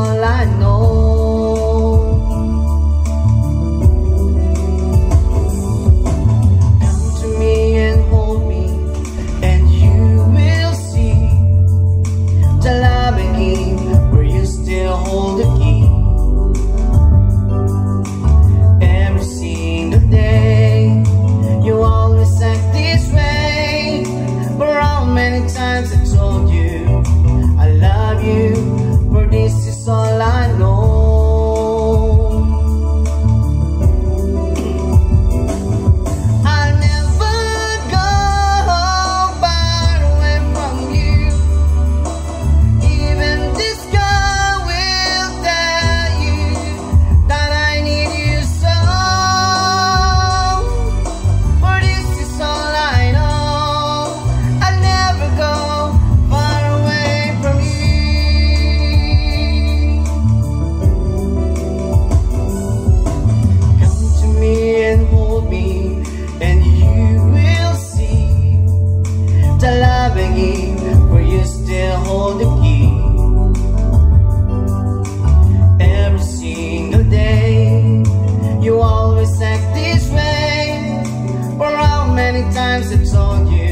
all I know. Come to me and hold me, and you will see the where you still hold the key. Every single day, you always act this way, many times? many times it's on you.